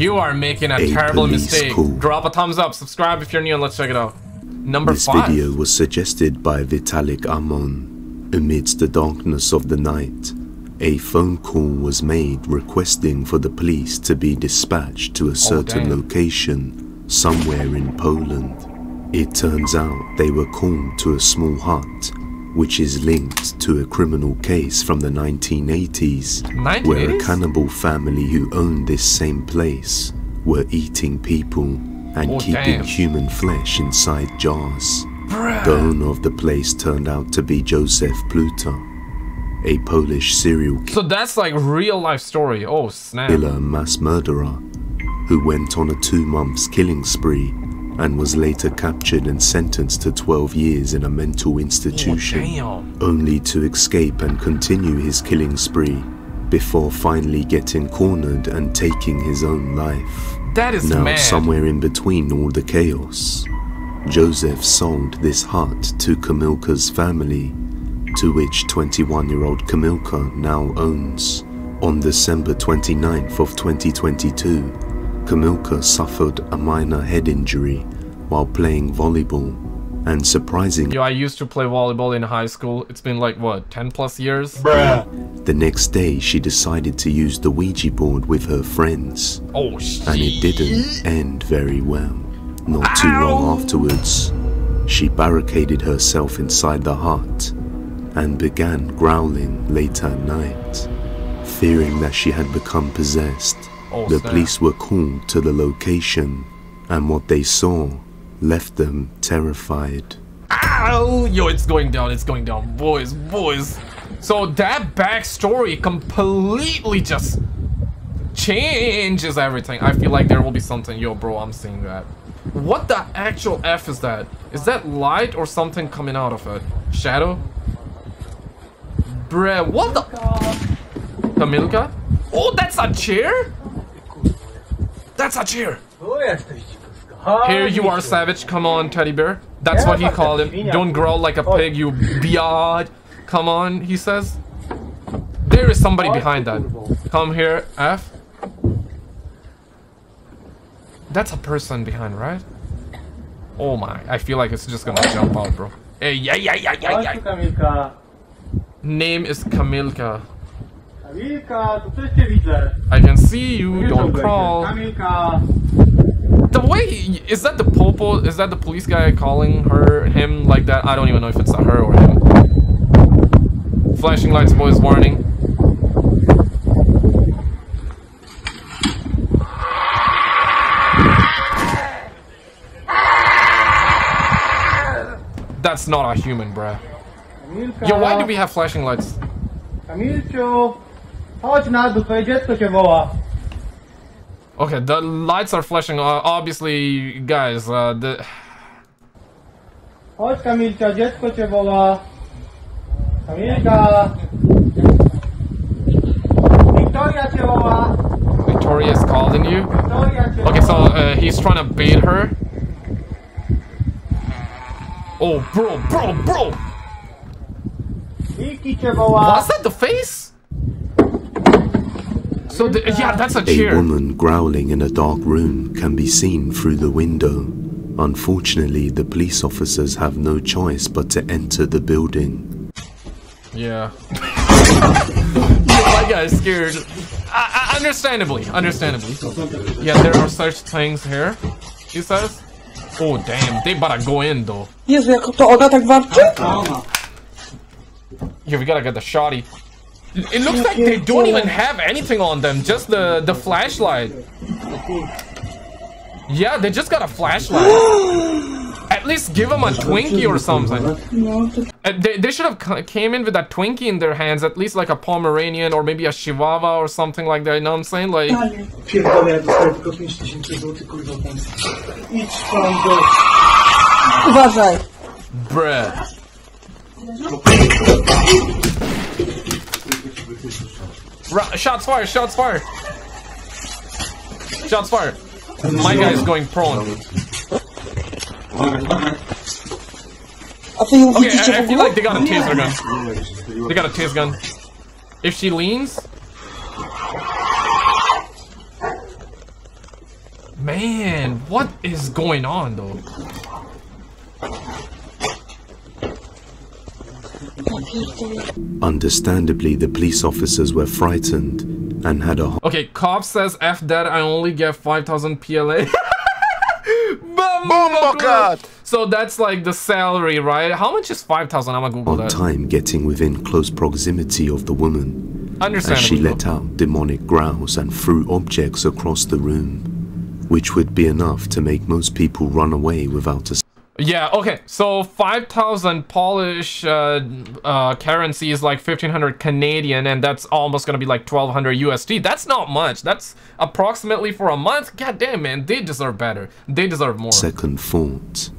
You are making a, A terrible mistake. call. Drop a thumbs up, subscribe if you're new, and let's check it out. Number This five. video was suggested by Vitalik Amon. Amidst the darkness of the night, a phone call was made requesting for the police to be dispatched to a oh, certain damn. location somewhere in Poland. It turns out they were called to a small hut, which is linked to a criminal case from the 1980s, where a cannibal family who owned this same place were eating people and Oh, keeping damn. human flesh inside jars. Bruh. The owner of the place turned out to be Joseph Pluta, a Polish serial killer. So that's like real life story. Oh snap. killer mass murderer who went on a two months killing spree and was later captured and sentenced to 12 years in a mental Oh, institution, damn. only to escape and continue his killing spree before finally getting cornered and taking his own life. That is Now, mad. somewhere in between all the chaos, Joseph sold this hut to Kamilka's family, to which 21 year old Kamilka now owns. On December 29th of 2022, Kamilka suffered a minor head injury while playing volleyball, and surprisingly, Yo, I used to play volleyball in high school. It's been like what, 10 plus years? Bruh. the next day she decided to use the Ouija board with her friends. Oh shit. and it didn't end very well. Not too long afterwards, she barricaded herself inside the hut and began growling late at night. Fearing that she had become possessed, Oh, the snap. police were called to the location, and what they saw left them terrified. Ow! Yo, it's going down, it's going down. Boys, boys. So that backstory completely just changes everything. I feel like there will be something. Yo, bro, I'm seeing that. What the actual F is that? Is that light or something coming out of it? Shadow? Bruh, what the? Kamilka? Oh, that's a chair? That's a chair. Here you are, savage. Come on, teddy bear. That's what he called him. Don't growl like a oh. pig, you biad. Come on, he says. There is somebody behind that. Come here, F. That's a person behind, right? Oh my, I feel like it's just gonna jump out, bro. Hey, yeah, yeah, yeah, yeah, yeah. Name is Kamilka. Kamilka, to coś cię widzę. I can see you, don't crawl. The way is that the popo? Is that the police guy calling her him like that? I don't even know if it's a her or him. Flashing lights, boys, warning. That's not a human, bruh. Yo, why do we have flashing lights? Kamilciu. Chodź na dół, twoje dziecko cię woła. Okay, the lights are flashing. Uh, obviously, guys, uh, the Chodź Kamilcia, dziecko cię woła. Kamilka. Wiktoria cię woła. Victoria is calling you. Okay, so uh, he's trying to bait her. Oh, bro, bro, bro! Wiki cię woła. Was that the face? So, the, yeah, that's a A woman growling in a dark room can be seen through the window. Unfortunately, the police officers have no choice but to enter the building. Yeah. My guy's scared. I, I, understandably, understandably. Yeah, there are such things here. He says. Oh damn, they better go in though. Jezu, jak to ona tak warczy? Here we gotta get the shoddy. It looks like they don't even have anything on them, just the the flashlight. Yeah, they just got a flashlight. At least give them a Twinkie or something. Uh, they, they should have came in with a Twinkie in their hands, at least like a Pomeranian or maybe a Chihuahua or something like that. You know what I'm saying? Like, tanie. Pierdolę, Shots fired! Shots fired! Shots fired! My guy is going prone. Okay, widzicie I, w I feel like they got a taser gun. They got a taser gun. If she leans, Man, what is going on though? Understandably, the police officers were frightened and had a Okay, cop says F that I only get 5000 PLA. Bombocat! So that's like the salary, right? How much is 5000? I'm gonna Google hard that. time getting within close proximity of the woman as she let out demonic growls and threw objects across the room, which would be enough to make most people run away without a Yeah, okay. So 5,000 Polish uh, uh, currency is like 1,500 Canadian, and that's almost gonna be like 1,200 USD. That's not much. That's approximately for a month. God damn, man. They deserve better. They deserve more. second thought.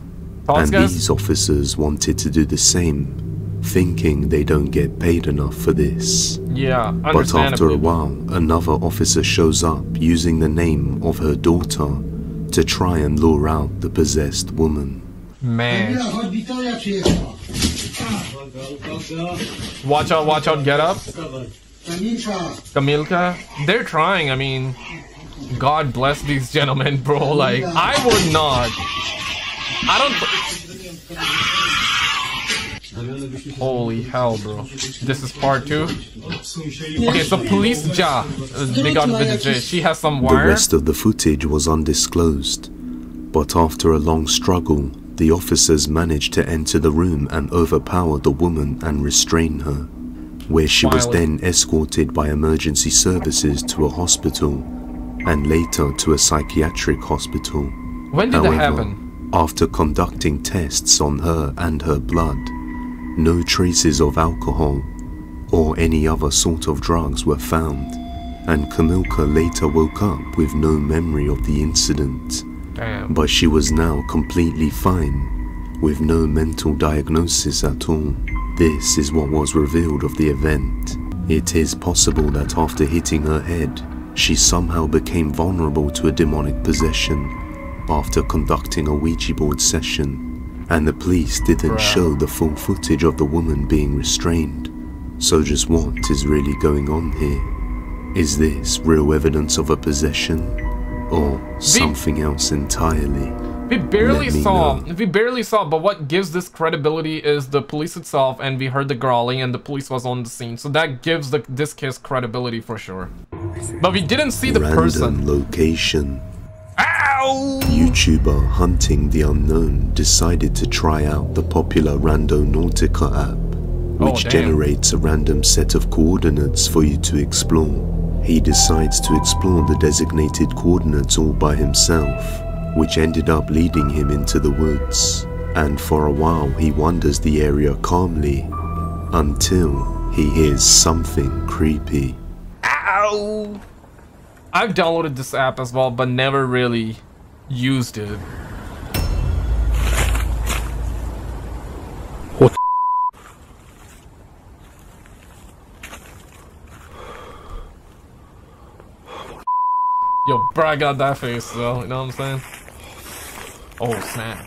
Thoughts, and guys? these officers wanted to do the same, thinking they don't get paid enough for this. Yeah, But after a while, another officer shows up using the name of her daughter to try and lure out the possessed woman. Man. Chodź Witoria przyjechała. Watch out, watch out, get up. Tanisza. Kamilka. They're trying, I mean... God bless these gentlemen, bro. Like, I would not. I don't... Holy hell, bro. This is part two? Okay, so police Ja. They got the She has some The rest of the footage was undisclosed, but after a long struggle, the officers managed to enter the room and overpower the woman and restrain her, where she was then escorted by emergency services to a hospital and later to a psychiatric hospital. When did that happen? after conducting tests on her and her blood, no traces of alcohol or any other sort of drugs were found, and Kamilka later woke up with no memory of the incident. Damn. But she was now completely fine, with no mental diagnosis at all. This is what was revealed of the event. It is possible that after hitting her head, she somehow became vulnerable to a demonic possession after conducting a Ouija board session, and the police didn't Bruh. show the full footage of the woman being restrained. So just what is really going on here? Is this real evidence of a possession? Or something else entirely? We barely saw, know. we barely saw, but what gives this credibility is the police itself, and we heard the growling, and the police was on the scene, so that gives the this case credibility for sure. But we didn't see the Random person. location. Ow! YouTuber Hunting the Unknown decided to try out the popular Randonautica app, oh, which Oh, generates a random set of coordinates for you to explore. He decides to explore the designated coordinates all by himself, which ended up leading him into the woods. And for a while, he wanders the area calmly until he hears something creepy. Ow! I've downloaded this app as well, but never really used it. Bro, I got that face, though. You know what I'm saying? Oh, snap.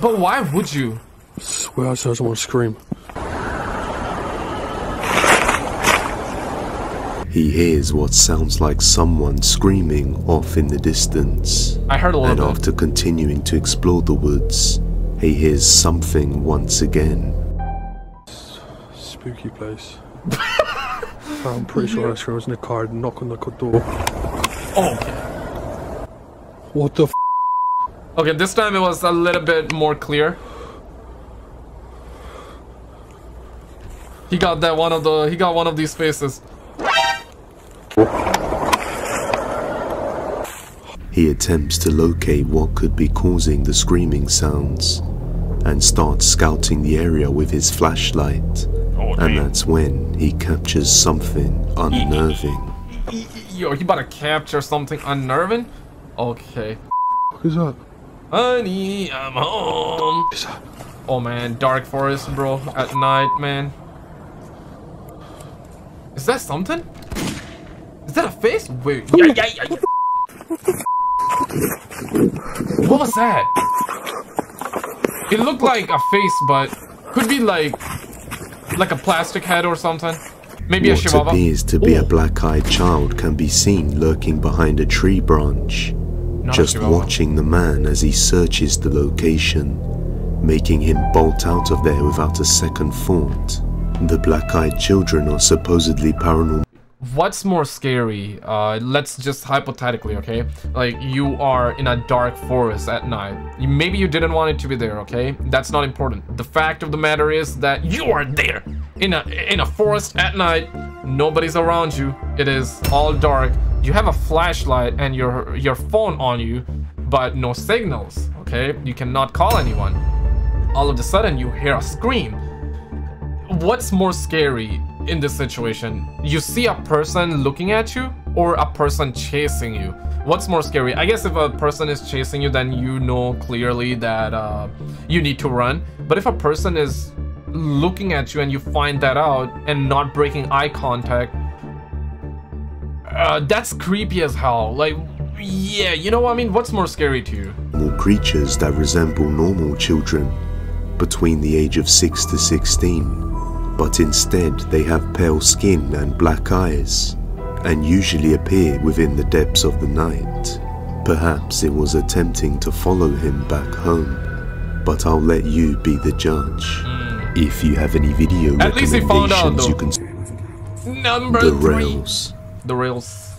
But why would you? I swear I just want to scream. He hears what sounds like someone screaming off in the distance. I heard a lot. And little bit. after continuing to explore the woods, he hears something once again. Spooky place. I'm pretty sure that scream was in the car knocking on the door. Oh, okay. What the f? Okay, this time it was a little bit more clear. He got that one of the he got one of these faces. He attempts to locate what could be causing the screaming sounds and starts scouting the area with his flashlight. Oh, And that's when he captures something unnerving. Yo, you about to capture something unnerving? Okay. Who's that? Honey, I'm home. Who's that? Oh man, dark forest, bro. At night, man. Is that something? Is that a face? Wait. Yeah, yeah, yeah, yeah. What was that? It looked like a face, but could be like like a plastic head or something. Maybe What appears to be a Oh. black eyed child can be seen lurking behind a tree branch, Not just watching the man as he searches the location, making him bolt out of there without a second thought. The black-eyed children are supposedly paranormal What's more scary? Uh, let's just hypothetically, okay? Like you are in a dark forest at night. Maybe you didn't want it to be there, okay? That's not important. The fact of the matter is that you are there in a in a forest at night. Nobody's around you. It is all dark. You have a flashlight and your your phone on you, but no signals, okay? You cannot call anyone. All of a sudden, you hear a scream what's more scary in this situation? You see a person looking at you or a person chasing you? What's more scary? I guess if a person is chasing you, then you know clearly that uh, you need to run. But if a person is looking at you and you find that out and not breaking eye contact, uh, that's creepy as hell. Like, yeah, you know what I mean? What's more scary to you? creatures that resemble normal children between the age of 6 to 16, but instead they have pale skin and black eyes, and usually appear within the depths of the night. Perhaps it was attempting to follow him back home, but I'll let you be the judge. If you have any video Hmm. At least he found out, recommendations, though. you can Number the three. rails. The rails.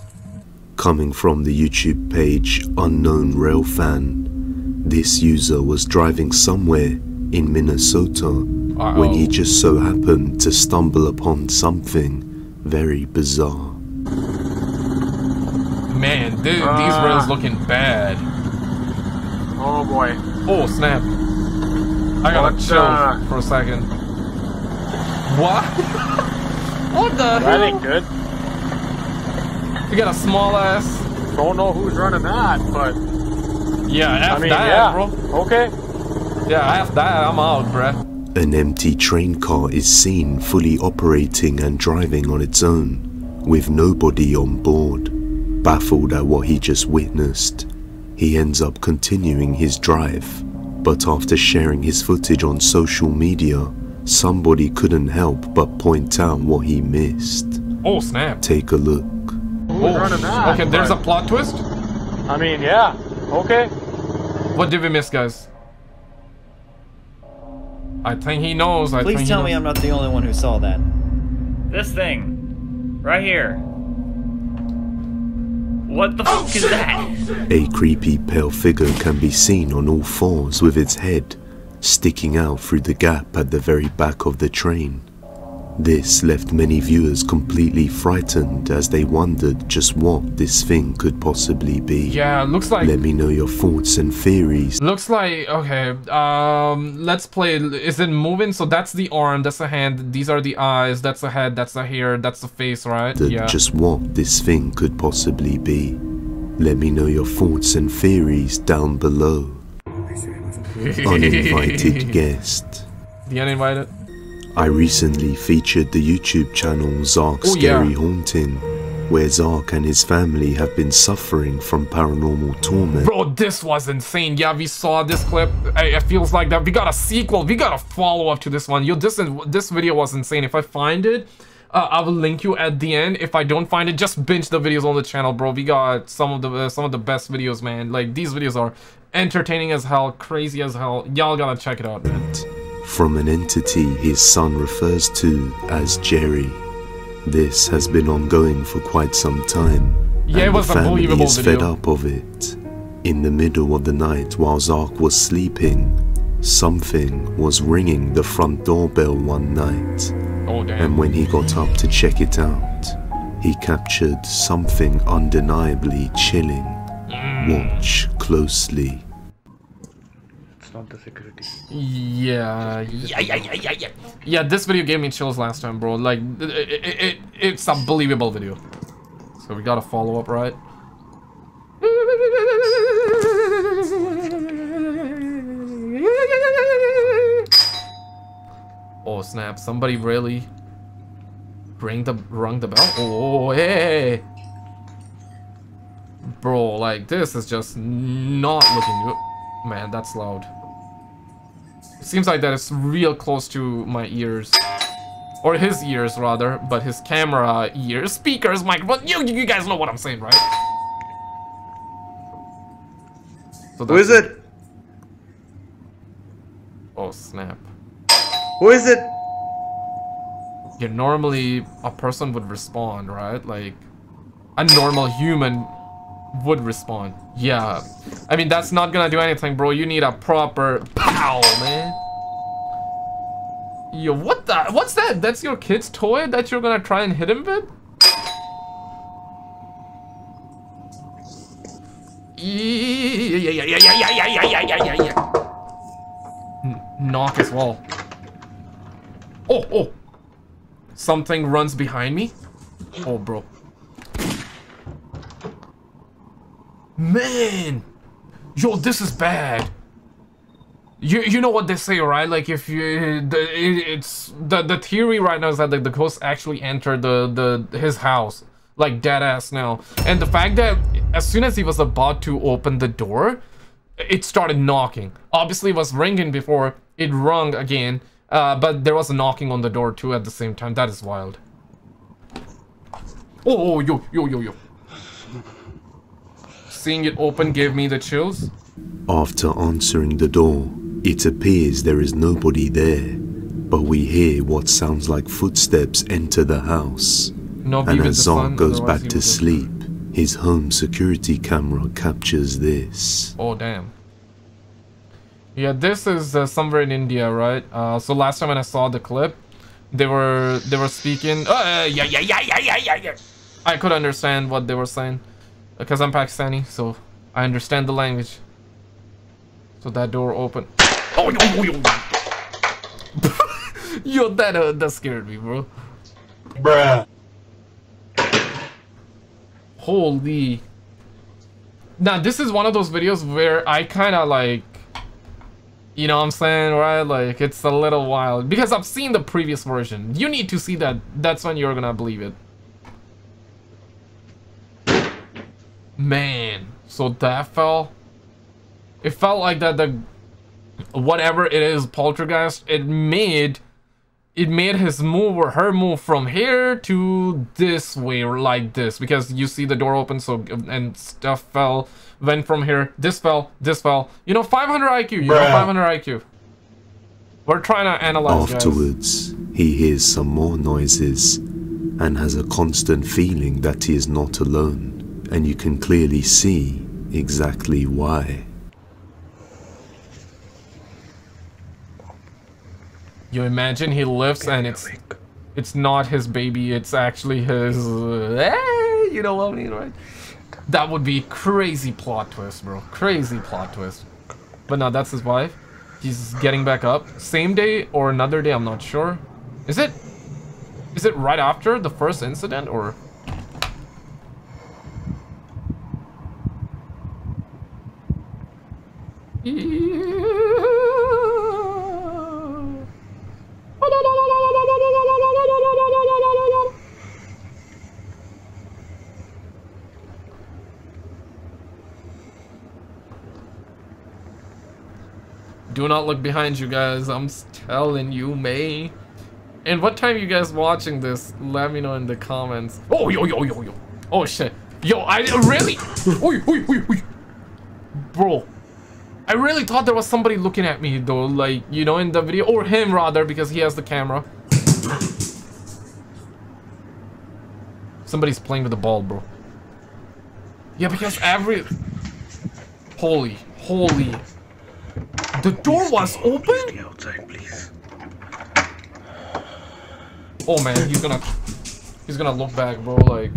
Coming from the YouTube page Unknown Rail Fan, this user was driving somewhere in Minnesota when he just so happened to stumble upon something very bizarre. Man, thi- these Ah. rails looking bad. Oh boy. Oh snap! I gotta What, chill uh, for a second. What? what the That hell? ain't good. You got a small ass. Don't know who's running that, but Yeah, F I mean, that, yeah. bro. Okay. Yeah, F that. I'm out, bruh. An empty train car is seen fully operating and driving on its own, with nobody on board. Baffled at what he just witnessed, he ends up continuing his drive. But after sharing his footage on social media, somebody couldn't help but point out what he missed. Oh snap! Take a look. Oh, okay, there's a plot twist. I mean, yeah. Okay. What did we miss, guys? I think he knows. I think Please he tell knows. me I'm not the only one who saw that. This thing. Right here. What the fuck is that? A creepy pale figure can be seen on all fours with its head sticking out through the gap at the very back of the train. This left many viewers completely frightened as they wondered just what this thing could possibly be. Yeah, looks like Let me know your thoughts and theories. Looks like okay. Um, let's play. Is it moving? So that's the arm, that's the hand. These are the eyes. That's the head. That's the hair. That's the face, right? Yeah. just what this thing could possibly be. Let me know your thoughts and theories down below. Uninvited guest. The uninvited. I recently featured the YouTube channel Zark Oh, yeah. Scary Haunting, where Zark and his family have been suffering from paranormal torment. Bro, this was insane. Yeah, we saw this clip. It feels like that. We got a sequel. We got a follow up to this one. Yo, this this video was insane. If I find it, uh, I will link you at the end. If I don't find it, just binge the videos on the channel, bro. We got some of the uh, some of the best videos, man. Like these videos are entertaining as hell, crazy as hell. Y'all gotta check it out, man. From an entity his son refers to as Jerry. This has been ongoing for quite some time. Yeah, and the family is video. fed up of it. In the middle of the night while Zark was sleeping, something was ringing the front doorbell one night. Oh. And when he got up to check it out, he captured something undeniably chilling. Watch closely. The security. Yeah, yeah, yeah, yeah, yeah, yeah. Yeah, this video gave me chills last time, bro. Like, it, it, it, it's a believable video. So we got a follow up, right? Oh snap! Somebody really ring the rung the bell. Oh, oh hey, bro! Like this is just not looking good. Man, that's loud. Seems like that it's real close to my ears. Or his ears, rather. But his camera ears, speakers, microphone. You, you guys know what I'm saying, right? So Who is it? Oh snap! Who is it? Yeah, normally a person would respond, right? Like a normal human would respond. Yeah. I mean, that's not gonna do anything, bro. You need a proper pow, man. Yo, what the? What's that? That's your kid's toy that you're gonna try and hit him with? Knock as well. Oh, oh. Something runs behind me? Oh, bro. Man. Yo, this is bad. You you know what they say, right? Like if you the it, it's the the theory right now is that like, the ghost actually entered the the his house like dead ass now, and the fact that as soon as he was about to open the door, it started knocking. Obviously, it was ringing before it rung again, uh, but there was a knocking on the door too at the same time. That is wild. Oh, oh yo yo yo yo! Seeing it open gave me the chills. After answering the door, it appears there is nobody there, but we hear what sounds like footsteps enter the house. No, and as the Zar sun, goes back to sleep, his home security camera captures this. Oh damn. Yeah, this is uh, somewhere in India, right? Uh, so last time when I saw the clip, they were they were speaking. Uh, yeah, yeah, yeah, yeah, yeah, yeah, yeah. I could understand what they were saying because I'm Pakistani, so I understand the language. So that door open. Oh, yo, yo, yo. yo, that uh, that scared me, bro. Bruh. Holy. Now, this is one of those videos where I kind of like. You know what I'm saying, right? Like, it's a little wild. Because I've seen the previous version. You need to see that. That's when you're gonna believe it. Man. So that fell. It felt like that the. Whatever it is, poltergeist, it made it made his move or her move from here to this way or like this because you see the door open so and stuff fell went from here this fell this fell you know 500 IQ you know 500 IQ we're trying to analyze guys. Afterwards, he hears some more noises and has a constant feeling that he is not alone, and you can clearly see exactly why. you imagine he lifts and it's it's not his baby it's actually his eh, you know what I mean right? That would be crazy plot twist bro. Crazy plot twist. But no that's his wife. He's getting back up. Same day or another day I'm not sure. Is it is it right after the first incident or Do not look behind you guys. I'm telling you, May. And what time you guys watching this? Let me know in the comments. Oh, yo, yo, yo, yo. Oh, shit. Yo, I really... Oi, oi, oi, oi. Bro. I really thought there was somebody looking at me, though. Like, you know, in the video. Or him, rather, because he has the camera. Somebody's playing with the ball, bro. Yeah, because every... Holy, holy... The door was open? Oh man, he's gonna he's gonna look back, bro, like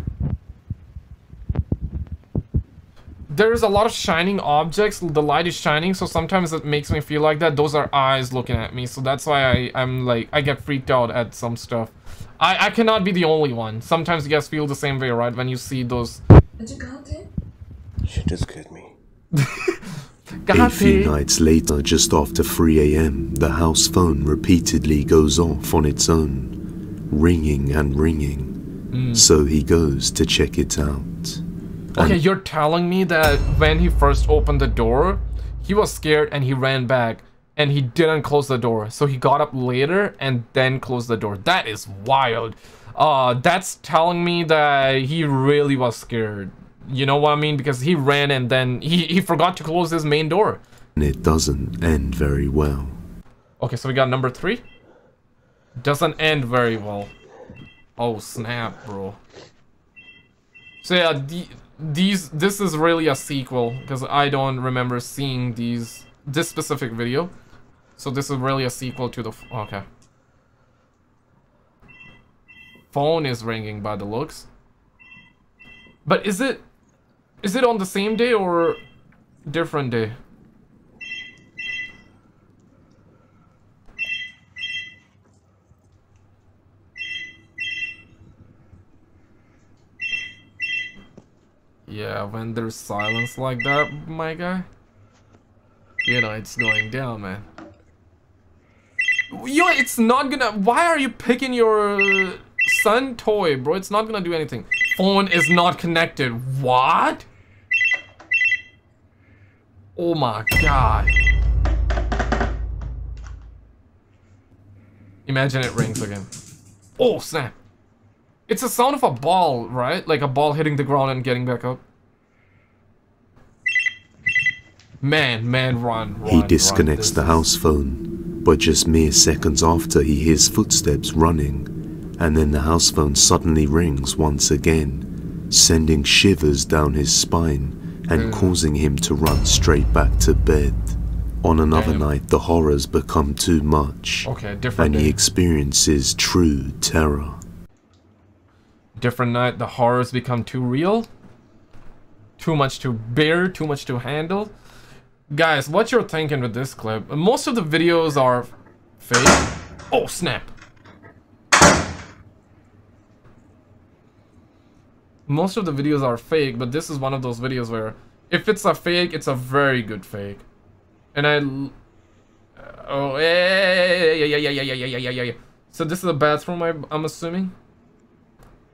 There's a lot of shining objects, the light is shining, so sometimes it makes me feel like that. Those are eyes looking at me, so that's why I, I'm like, I get freaked out at some stuff. I, I cannot be the only one. Sometimes you guys feel the same way, right? When you see those... She just scared me. A few nights later, just after 3 am, the house phone repeatedly goes off on its own, ringing and ringing. Mm. So he goes to check it out. Okay, you're telling me that when he first opened the door, he was scared and he ran back and he didn't close the door. So he got up later and then closed the door. That is wild. Uh, that's telling me that he really was scared. You know what I mean? Because he ran and then he, he forgot to close his main door. And it doesn't end very well. Okay, so we got number three. Doesn't end very well. Oh, snap, bro. So yeah, the, these this is really a sequel because I don't remember seeing these this specific video. So this is really a sequel to the okay. Phone is ringing by the looks. But is it is it on the same day or different day? Yeah, when there's silence like that, my guy, you know, it's going down, man. Yo, it's not gonna... Why are you picking your uh, son toy, bro? It's not gonna do anything. Phone is not connected. What? Oh my god. Imagine it rings again. Oh, snap. It's a sound of a ball, right? Like a ball hitting the ground and getting back up. Man, man, run, run He disconnects run. the house phone, but just mere seconds after he hears footsteps running, and then the house phone suddenly rings once again, sending shivers down his spine and causing him to run straight back to bed. On another Damn. night, the horrors become too much, Okay, different and he experiences true terror. Different night, the horrors become too real. Too much to bear, too much to handle. Guys, what you're thinking with this clip? Most of the videos are fake. Oh, snap. Most of the videos are fake, but this is one of those videos where if it's a fake, it's a very good fake. And I... Oh, yeah, yeah, yeah, yeah, yeah, yeah, yeah, yeah, yeah. So this is a bathroom, I'm assuming?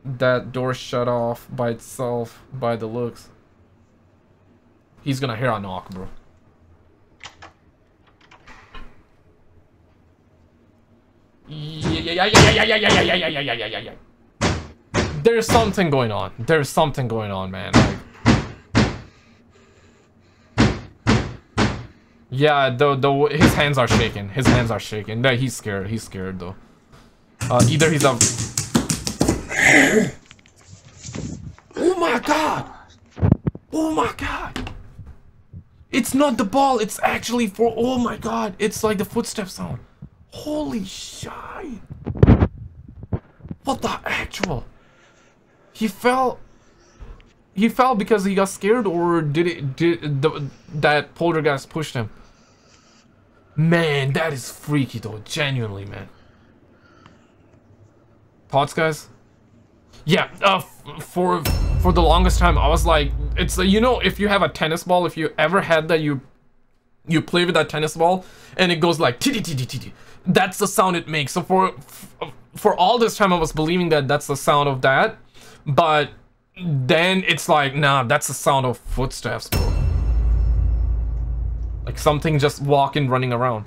that door shut off by itself by the looks. He's gonna hear a knock, bro. There's something going on. There's something going on, man. Like, yeah, though, the his hands are shaking. His hands are shaking. That he's scared. He's scared though. Uh, either he's a Oh my god! Oh my god! It's not the ball. It's actually for. Oh my god! It's like the footstep sound. Holy shit! What the actual? He fell. He fell because he got scared, or did it? Did the that poltergeist pushed him? Man, that is freaky though. Genuinely, man. Thoughts, guys? Yeah. Uh, for for the longest time, I was like, it's you know, if you have a tennis ball, if you ever had that, you you play with that tennis ball and it goes like titty titty titty. That's the sound it makes. So for for all this time, I was believing that that's the sound of that, but then it's like, nah, that's the sound of footsteps, bro. Like something just walking, running around.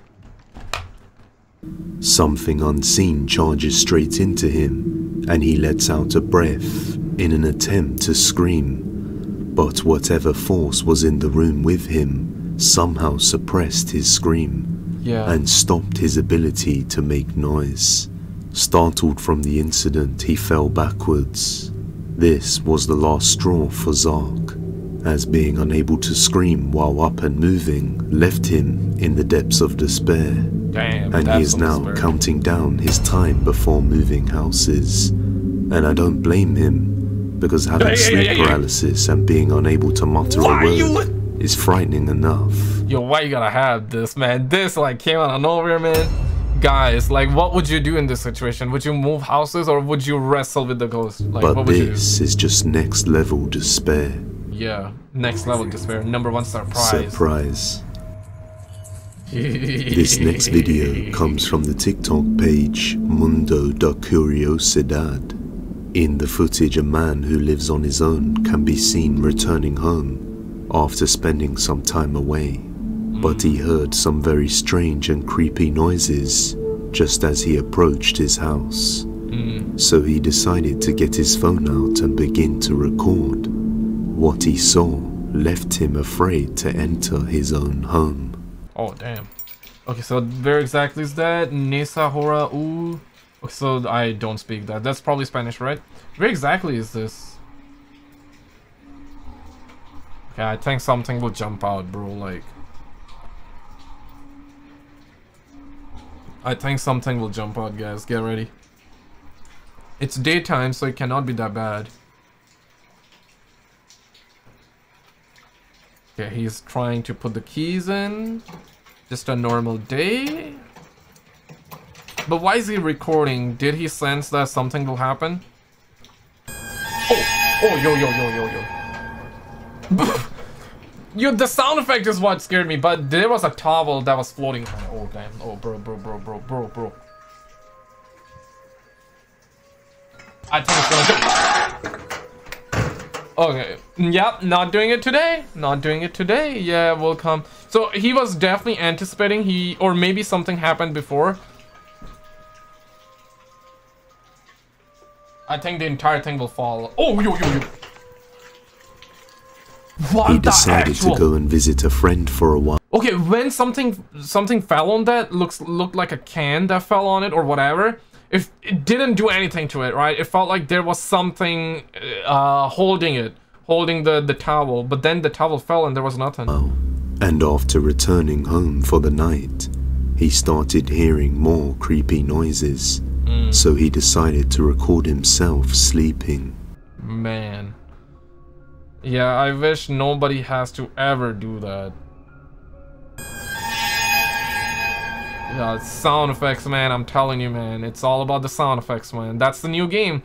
Something unseen charges straight into him, and he lets out a breath in an attempt to scream. But whatever force was in the room with him somehow suppressed his scream Yeah. and stopped his ability to make noise. Startled from the incident, he fell backwards. This was the last straw for Zark, as being unable to scream while up and moving left him in the depths of despair Damn. and he is now despair. counting down his time before moving houses. And I don't blame him, because having sleep paralysis and being unable to mutter Why a word is frightening enough. Yo, why you gotta have this, man? This like came out of nowhere, man. Guys, like, what would you do in this situation? Would you move houses or would you wrestle with the ghost? Like, but what would you do? this is just next level despair. Yeah, next level despair. Number one surprise. Surprise. This next video comes from the TikTok page Mundo da Curiosidad. In the footage, a man who lives on his own can be seen returning home after spending some time away. But he heard some very strange and creepy noises just as he approached his house. Mm. So he decided to get his phone out and begin to record. What he saw left him afraid to enter his own home. Oh, damn. Okay, so where exactly is that? Nesa Hora U. So I don't speak that. That's probably Spanish, right? Where exactly is this? Okay, I think something will jump out, bro. Like, I think something will jump out, guys. Get ready. It's daytime, so it cannot be that bad. Okay, he's trying to put the keys in. Just a normal day. But why is he recording? Did he sense that something will happen? Oh, oh, yo, yo, yo, yo, yo. yo, the sound effect is what scared me, but there was a towel that was floating. Oh, damn. Oh, bro, bro, bro, bro, bro, bro. I think it's gonna Okay. Yep, not doing it today. Not doing it today. Yeah, we'll come. So he was definitely anticipating he or maybe something happened before. I think the entire thing will fall. Oh, yo, yo, yo. What he decided to go and visit a friend for a while. Okay, when something something fell on that looks looked like a can that fell on it or whatever. If it didn't do anything to it, right? It felt like there was something uh, holding it, holding the the towel. But then the towel fell and there was nothing. And after returning home for the night, he started hearing more creepy noises. So he decided to record himself sleeping. Man. Yeah, I wish nobody has to ever do that. Yeah, sound effects, man. I'm telling you, man. It's all about the sound effects, man. That's the new game.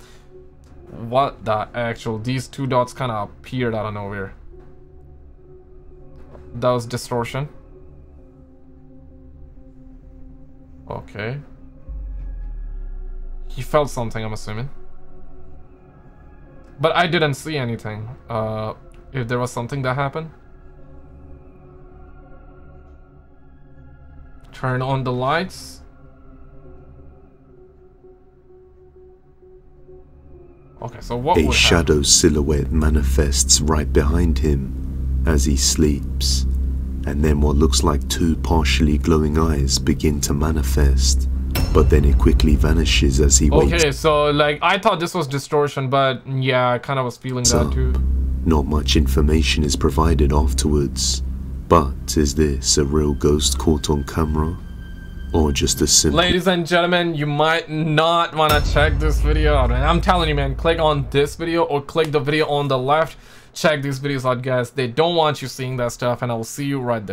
What the actual? These two dots kind of appeared out of nowhere. That was distortion. Okay. He felt something, I'm assuming. But I didn't see anything. Uh, if there was something that happened. Turn on the lights. Okay, so what a would happen? shadow silhouette manifests right behind him as he sleeps, and then what looks like two partially glowing eyes begin to manifest, but then it quickly vanishes as he wakes Okay, so like I thought this was distortion, but yeah, I kind of was feeling that too. Not much information is provided afterwards, but is this a real ghost caught on camera? Or just a simple Ladies and gentlemen, you might not want to check this video out, man. I'm telling you, man, click on this video or click the video on the left. Check these videos out, guys. They don't want you seeing that stuff, and I will see you right there.